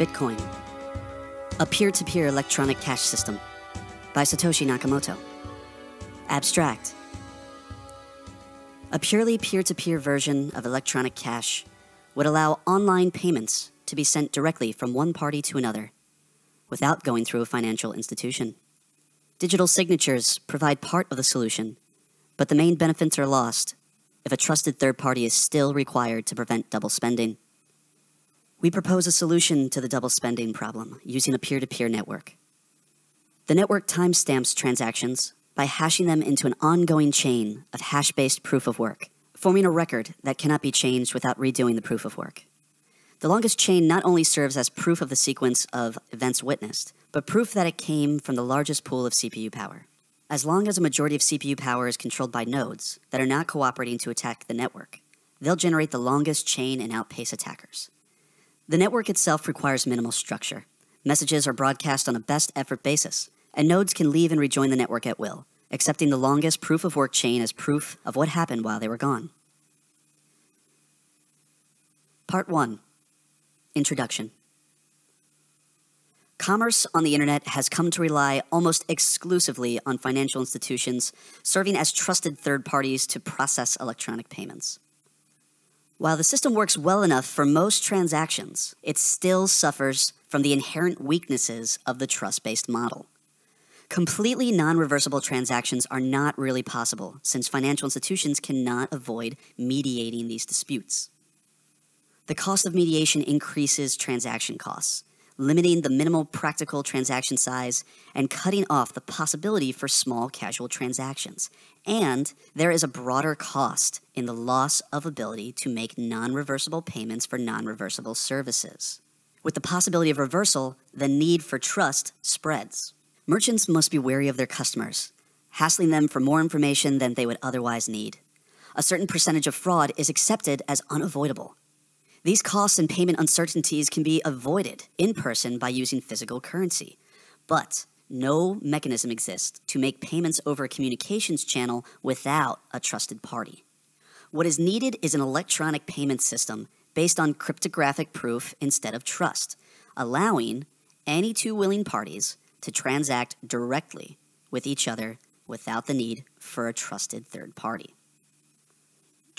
Bitcoin, a peer to peer electronic cash system by Satoshi Nakamoto. Abstract, a purely peer to peer version of electronic cash would allow online payments to be sent directly from one party to another without going through a financial institution. Digital signatures provide part of the solution, but the main benefits are lost if a trusted third party is still required to prevent double spending. We propose a solution to the double spending problem using a peer to peer network. The network timestamps transactions by hashing them into an ongoing chain of hash based proof of work, forming a record that cannot be changed without redoing the proof of work. The longest chain not only serves as proof of the sequence of events witnessed, but proof that it came from the largest pool of CPU power. As long as a majority of CPU power is controlled by nodes that are not cooperating to attack the network, they'll generate the longest chain and outpace attackers. The network itself requires minimal structure. Messages are broadcast on a best effort basis, and nodes can leave and rejoin the network at will, accepting the longest proof of work chain as proof of what happened while they were gone. Part 1 Introduction Commerce on the internet has come to rely almost exclusively on financial institutions serving as trusted third parties to process electronic payments. While the system works well enough for most transactions, it still suffers from the inherent weaknesses of the trust based model. Completely non reversible transactions are not really possible since financial institutions cannot avoid mediating these disputes. The cost of mediation increases transaction costs, limiting the minimal practical transaction size and cutting off the possibility for small casual transactions, and there is a broader cost in the loss of ability to make non reversible payments for non reversible services. With the possibility of reversal, the need for trust spreads. Merchants must be wary of their customers, hassling them for more information than they would otherwise need. A certain percentage of fraud is accepted as unavoidable. These costs and payment uncertainties can be avoided in person by using physical currency, but no mechanism exists to make payments over a communications channel without a trusted party. What is needed is an electronic payment system based on cryptographic proof instead of trust, allowing any two willing parties to transact directly with each other without the need for a trusted third party.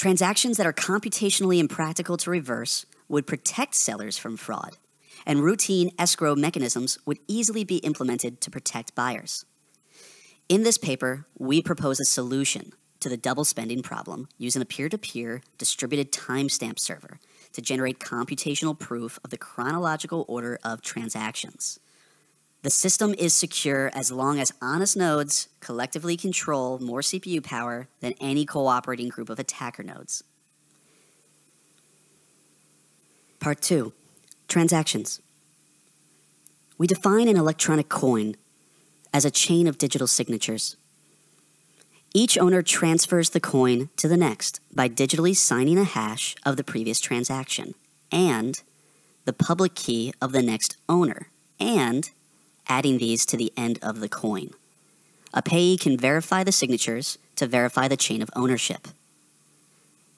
Transactions that are computationally impractical to reverse would protect sellers from fraud and routine escrow mechanisms would easily be implemented to protect buyers. In this paper, we propose a solution to the double spending problem using a peer to peer distributed timestamp server to generate computational proof of the chronological order of transactions. The system is secure as long as honest nodes collectively control more CPU power than any cooperating group of attacker nodes. Part 2 Transactions. We define an electronic coin as a chain of digital signatures. Each owner transfers the coin to the next by digitally signing a hash of the previous transaction and the public key of the next owner and adding these to the end of the coin. A payee can verify the signatures to verify the chain of ownership.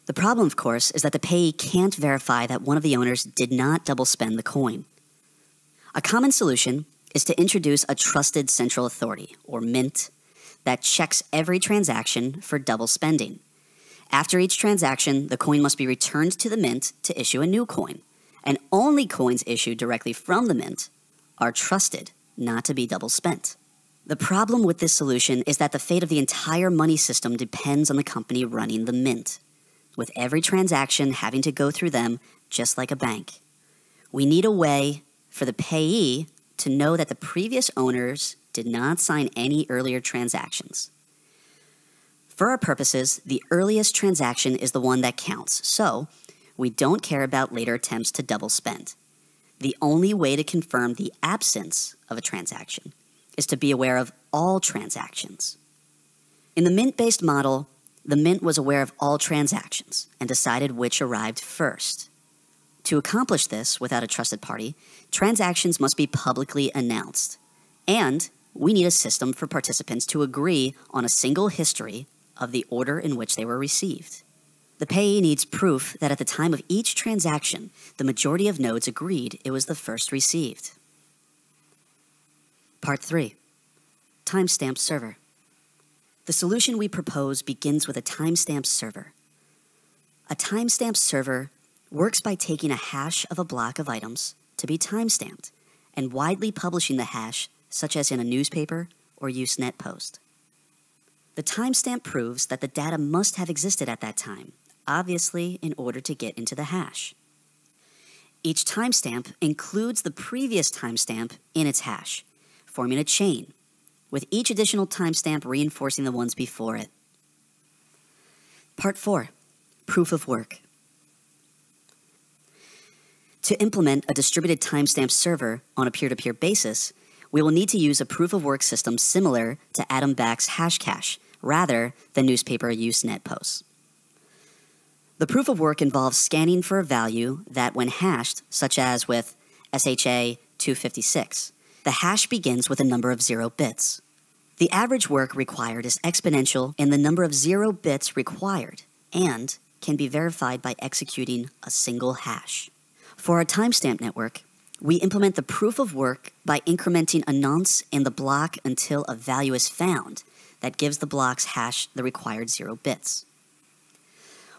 The problem, of course, is that the payee can't verify that one of the owners did not double spend the coin. A common solution is to introduce a trusted central authority, or mint, that checks every transaction for double spending. After each transaction, the coin must be returned to the mint to issue a new coin, and only coins issued directly from the mint are trusted not to be double spent. The problem with this solution is that the fate of the entire money system depends on the company running the mint with every transaction having to go through them just like a bank. We need a way for the payee to know that the previous owners did not sign any earlier transactions. For our purposes, the earliest transaction is the one that counts, so we don't care about later attempts to double spend. The only way to confirm the absence of a transaction is to be aware of all transactions. In the mint based model, the Mint was aware of all transactions and decided which arrived first. To accomplish this without a trusted party, transactions must be publicly announced. And we need a system for participants to agree on a single history of the order in which they were received. The payee needs proof that at the time of each transaction, the majority of nodes agreed it was the first received. Part 3 Timestamp Server. The solution we propose begins with a timestamp server. A timestamp server works by taking a hash of a block of items to be timestamped and widely publishing the hash, such as in a newspaper or Usenet post. The timestamp proves that the data must have existed at that time, obviously in order to get into the hash. Each timestamp includes the previous timestamp in its hash, forming a chain, with each additional timestamp reinforcing the ones before it. Part 4 Proof of Work. To implement a distributed timestamp server on a peer to peer basis, we will need to use a proof of work system similar to Adam Back's Hashcash rather than newspaper Usenet posts. The proof of work involves scanning for a value that, when hashed, such as with SHA 256, the hash begins with a number of zero bits. The average work required is exponential in the number of zero bits required and can be verified by executing a single hash. For our timestamp network, we implement the proof of work by incrementing a nonce in the block until a value is found that gives the block's hash the required zero bits.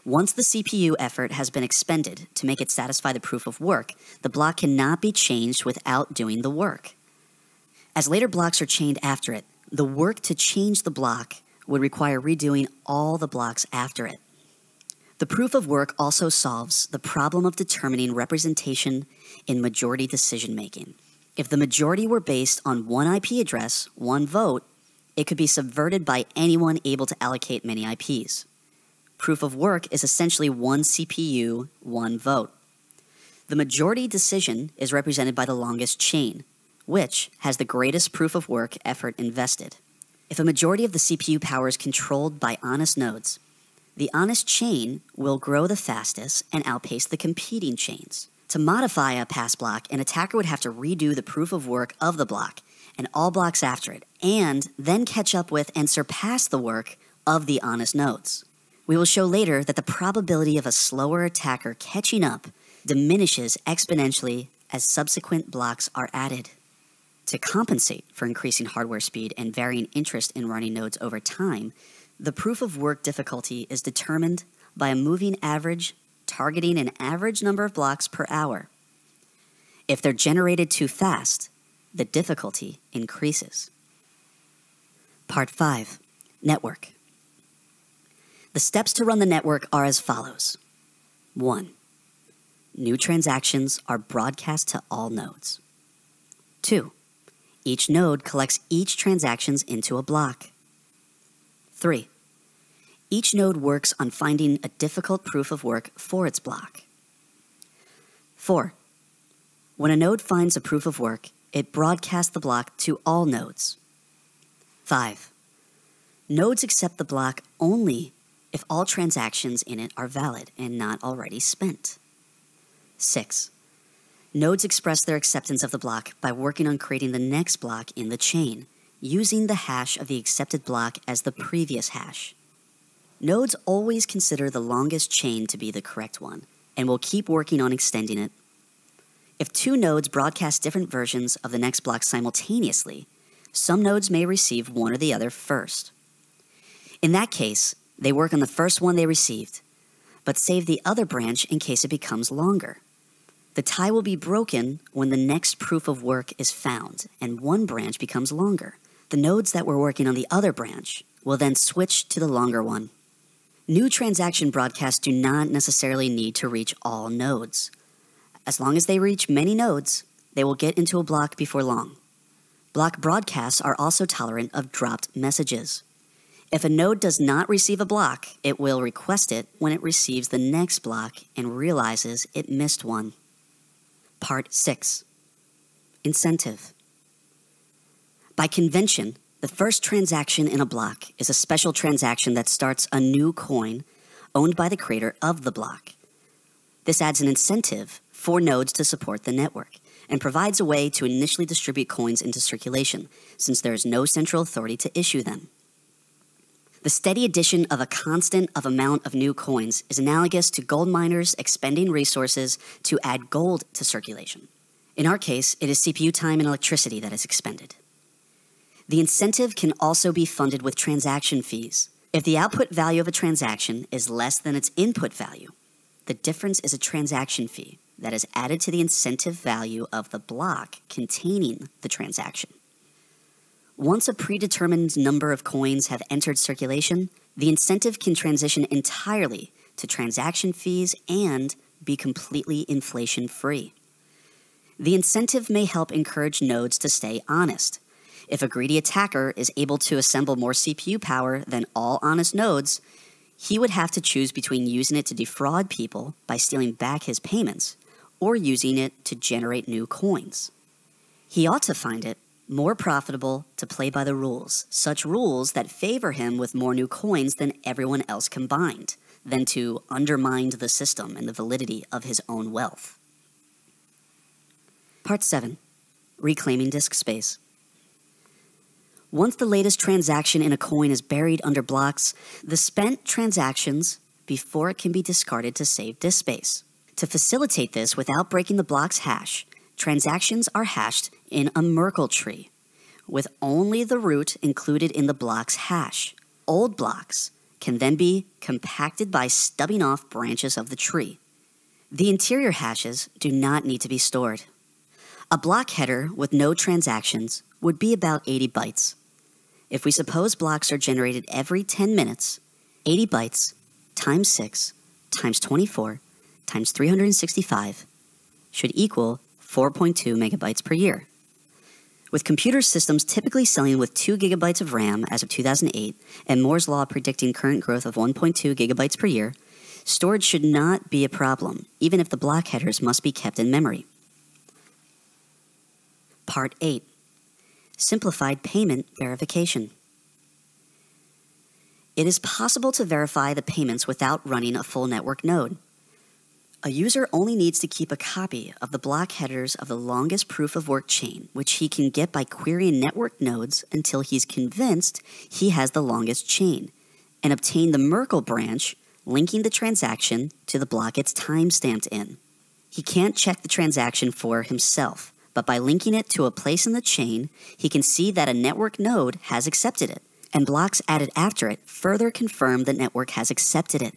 Once the CPU effort has been expended to make it satisfy the proof of work, the block cannot be changed without doing the work. As later blocks are chained after it, the work to change the block would require redoing all the blocks after it. The proof of work also solves the problem of determining representation in majority decision making. If the majority were based on one IP address, one vote, it could be subverted by anyone able to allocate many IPs. Proof of work is essentially one CPU, one vote. The majority decision is represented by the longest chain, which has the greatest proof of work effort invested. If a majority of the CPU power is controlled by honest nodes, the honest chain will grow the fastest and outpace the competing chains. To modify a pass block, an attacker would have to redo the proof of work of the block and all blocks after it, and then catch up with and surpass the work of the honest nodes. We will show later that the probability of a slower attacker catching up diminishes exponentially as subsequent blocks are added. To compensate for increasing hardware speed and varying interest in running nodes over time, the proof of work difficulty is determined by a moving average targeting an average number of blocks per hour. If they're generated too fast, the difficulty increases. Part 5 Network. The steps to run the network are as follows 1. New transactions are broadcast to all nodes. 2. Each node collects each transactions into a block. 3. Each node works on finding a difficult proof of work for its block. 4. When a node finds a proof of work, it broadcasts the block to all nodes. 5. Nodes accept the block only if all transactions in it are valid and not already spent. 6. Nodes express their acceptance of the block by working on creating the next block in the chain, using the hash of the accepted block as the previous hash. Nodes always consider the longest chain to be the correct one, and will keep working on extending it. If two nodes broadcast different versions of the next block simultaneously, some nodes may receive one or the other first. In that case, they work on the first one they received, but save the other branch in case it becomes longer. The tie will be broken when the next proof of work is found and one branch becomes longer. The nodes that were working on the other branch will then switch to the longer one. New transaction broadcasts do not necessarily need to reach all nodes. As long as they reach many nodes, they will get into a block before long. Block broadcasts are also tolerant of dropped messages. If a node does not receive a block, it will request it when it receives the next block and realizes it missed one. Part 6 Incentive. By convention, the first transaction in a block is a special transaction that starts a new coin owned by the creator of the block. This adds an incentive for nodes to support the network and provides a way to initially distribute coins into circulation since there is no central authority to issue them. The steady addition of a constant of amount of new coins is analogous to gold miners expending resources to add gold to circulation. In our case, it is CPU time and electricity that is expended. The incentive can also be funded with transaction fees. If the output value of a transaction is less than its input value, the difference is a transaction fee that is added to the incentive value of the block containing the transaction. Once a predetermined number of coins have entered circulation, the incentive can transition entirely to transaction fees and be completely inflation free. The incentive may help encourage nodes to stay honest. If a greedy attacker is able to assemble more CPU power than all honest nodes, he would have to choose between using it to defraud people by stealing back his payments or using it to generate new coins. He ought to find it more profitable to play by the rules, such rules that favor him with more new coins than everyone else combined, than to undermine the system and the validity of his own wealth. Part 7 Reclaiming Disk Space. Once the latest transaction in a coin is buried under blocks, the spent transactions before it can be discarded to save disk space. To facilitate this without breaking the block's hash, transactions are hashed in a Merkle tree, with only the root included in the block's hash. Old blocks can then be compacted by stubbing off branches of the tree. The interior hashes do not need to be stored. A block header with no transactions would be about 80 bytes. If we suppose blocks are generated every 10 minutes, 80 bytes times 6 times 24 times 365 should equal 4.2 megabytes per year. With computer systems typically selling with 2 gigabytes of RAM as of 2008 and Moore's Law predicting current growth of 1.2 gigabytes per year, storage should not be a problem, even if the block headers must be kept in memory. Part 8 Simplified Payment Verification. It is possible to verify the payments without running a full network node. A user only needs to keep a copy of the block headers of the longest proof of work chain, which he can get by querying network nodes until he's convinced he has the longest chain, and obtain the Merkle branch linking the transaction to the block it's timestamped in. He can't check the transaction for himself, but by linking it to a place in the chain, he can see that a network node has accepted it, and blocks added after it further confirm the network has accepted it.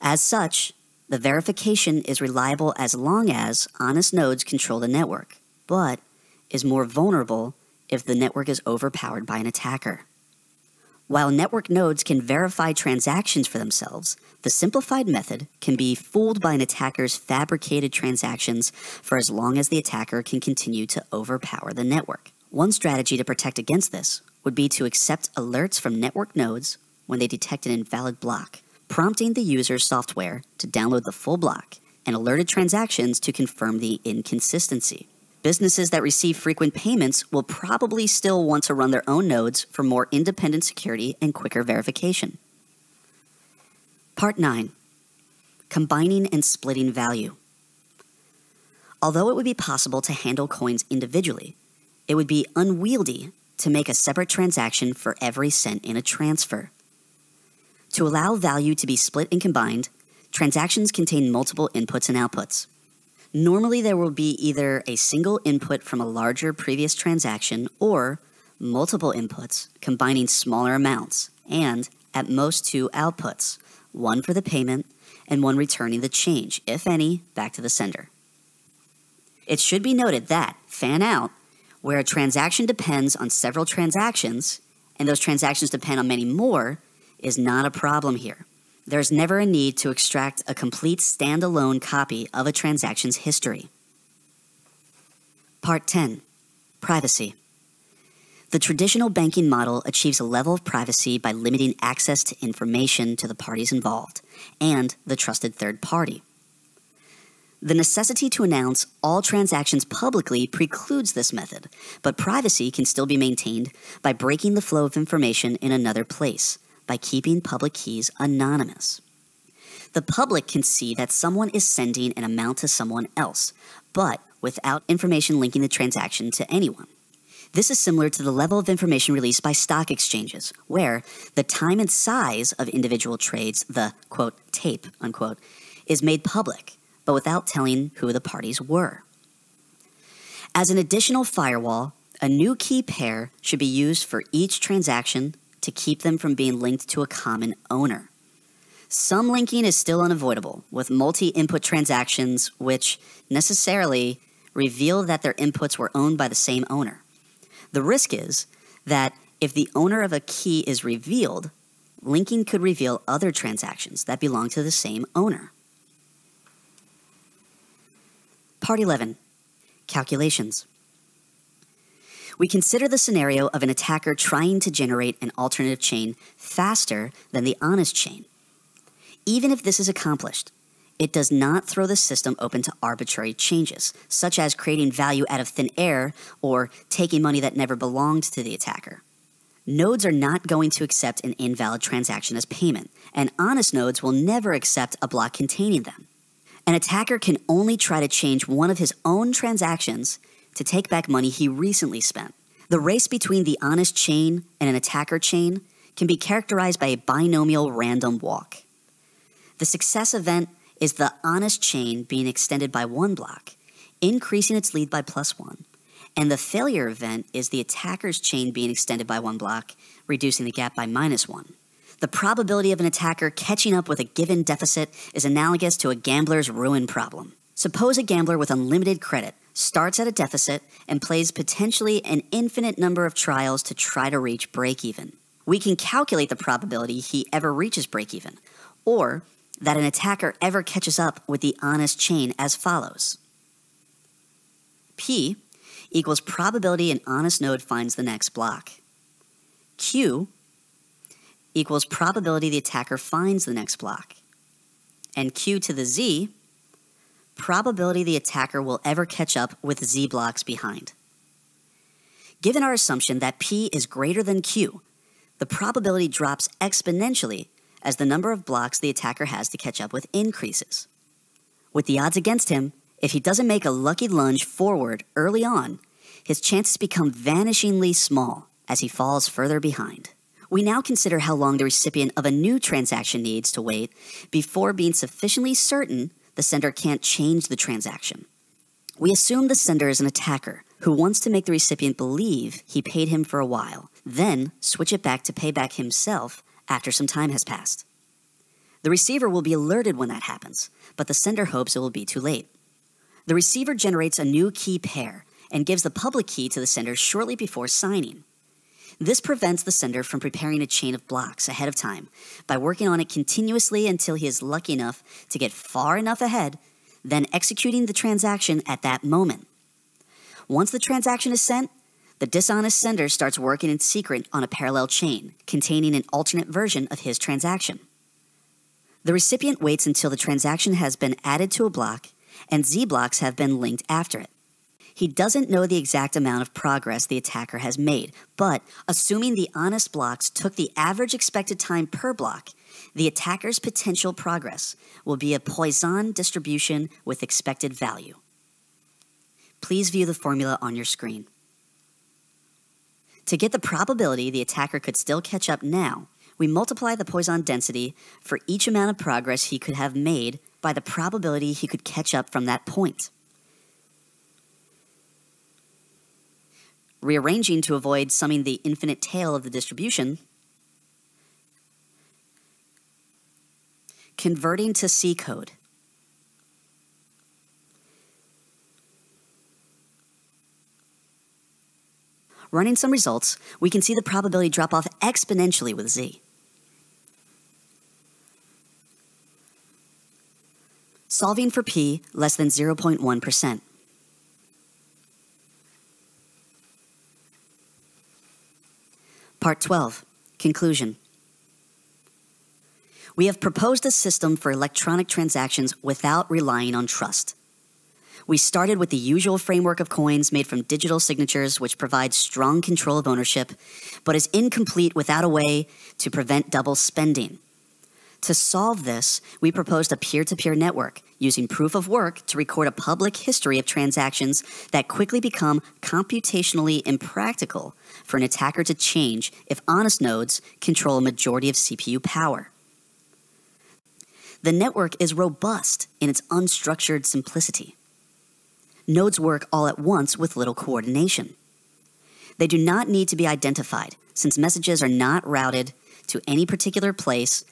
As such, the verification is reliable as long as honest nodes control the network, but is more vulnerable if the network is overpowered by an attacker. While network nodes can verify transactions for themselves, the simplified method can be fooled by an attacker's fabricated transactions for as long as the attacker can continue to overpower the network. One strategy to protect against this would be to accept alerts from network nodes when they detect an invalid block prompting the user's software to download the full block and alerted transactions to confirm the inconsistency. Businesses that receive frequent payments will probably still want to run their own nodes for more independent security and quicker verification. Part 9 Combining and Splitting Value. Although it would be possible to handle coins individually, it would be unwieldy to make a separate transaction for every cent in a transfer. To allow value to be split and combined, transactions contain multiple inputs and outputs. Normally, there will be either a single input from a larger previous transaction or multiple inputs combining smaller amounts, and at most two outputs one for the payment and one returning the change, if any, back to the sender. It should be noted that fan out, where a transaction depends on several transactions, and those transactions depend on many more, is not a problem here. There's never a need to extract a complete standalone copy of a transaction's history. Part 10 Privacy. The traditional banking model achieves a level of privacy by limiting access to information to the parties involved and the trusted third party. The necessity to announce all transactions publicly precludes this method, but privacy can still be maintained by breaking the flow of information in another place, by keeping public keys anonymous. The public can see that someone is sending an amount to someone else, but without information linking the transaction to anyone. This is similar to the level of information released by stock exchanges, where the time and size of individual trades, the quote, tape, unquote, is made public, but without telling who the parties were. As an additional firewall, a new key pair should be used for each transaction to keep them from being linked to a common owner. Some linking is still unavoidable with multi input transactions, which necessarily reveal that their inputs were owned by the same owner. The risk is that if the owner of a key is revealed, linking could reveal other transactions that belong to the same owner. Part 11 Calculations. We consider the scenario of an attacker trying to generate an alternative chain faster than the honest chain. Even if this is accomplished, it does not throw the system open to arbitrary changes, such as creating value out of thin air or taking money that never belonged to the attacker. Nodes are not going to accept an invalid transaction as payment, and honest nodes will never accept a block containing them. An attacker can only try to change one of his own transactions to take back money he recently spent. The race between the honest chain and an attacker chain can be characterized by a binomial random walk. The success event is the honest chain being extended by one block, increasing its lead by plus one. And the failure event is the attacker's chain being extended by one block, reducing the gap by minus one. The probability of an attacker catching up with a given deficit is analogous to a gambler's ruin problem. Suppose a gambler with unlimited credit starts at a deficit and plays potentially an infinite number of trials to try to reach break even. We can calculate the probability he ever reaches break even, or that an attacker ever catches up with the honest chain as follows P equals probability an honest node finds the next block. Q equals probability the attacker finds the next block. And Q to the Z, probability the attacker will ever catch up with Z blocks behind. Given our assumption that P is greater than Q, the probability drops exponentially as the number of blocks the attacker has to catch up with increases. With the odds against him, if he doesn't make a lucky lunge forward early on, his chances become vanishingly small as he falls further behind. We now consider how long the recipient of a new transaction needs to wait before being sufficiently certain the sender can't change the transaction. We assume the sender is an attacker who wants to make the recipient believe he paid him for a while, then switch it back to pay back himself after some time has passed. The receiver will be alerted when that happens, but the sender hopes it will be too late. The receiver generates a new key pair and gives the public key to the sender shortly before signing. This prevents the sender from preparing a chain of blocks ahead of time by working on it continuously until he is lucky enough to get far enough ahead, then executing the transaction at that moment. Once the transaction is sent, the dishonest sender starts working in secret on a parallel chain containing an alternate version of his transaction. The recipient waits until the transaction has been added to a block and Z blocks have been linked after it. He doesn't know the exact amount of progress the attacker has made, but assuming the honest blocks took the average expected time per block, the attacker's potential progress will be a Poisson distribution with expected value. Please view the formula on your screen. To get the probability the attacker could still catch up now, we multiply the Poisson density for each amount of progress he could have made by the probability he could catch up from that point. Rearranging to avoid summing the infinite tail of the distribution, converting to C code. Running some results, we can see the probability drop off exponentially with Z. Solving for p less than 0.1%. Part 12 Conclusion We have proposed a system for electronic transactions without relying on trust. We started with the usual framework of coins made from digital signatures, which provides strong control of ownership, but is incomplete without a way to prevent double spending. To solve this, we proposed a peer to peer network using proof of work to record a public history of transactions that quickly become computationally impractical for an attacker to change if honest nodes control a majority of CPU power. The network is robust in its unstructured simplicity. Nodes work all at once with little coordination. They do not need to be identified since messages are not routed to any particular place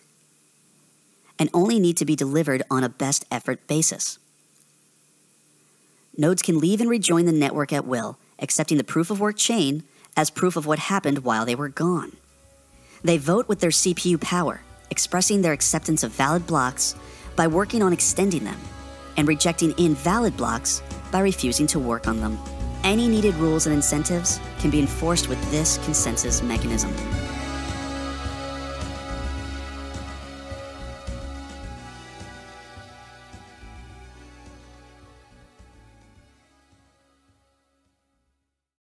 and only need to be delivered on a best effort basis. Nodes can leave and rejoin the network at will, accepting the proof of work chain as proof of what happened while they were gone. They vote with their CPU power, expressing their acceptance of valid blocks by working on extending them, and rejecting invalid blocks by refusing to work on them. Any needed rules and incentives can be enforced with this consensus mechanism.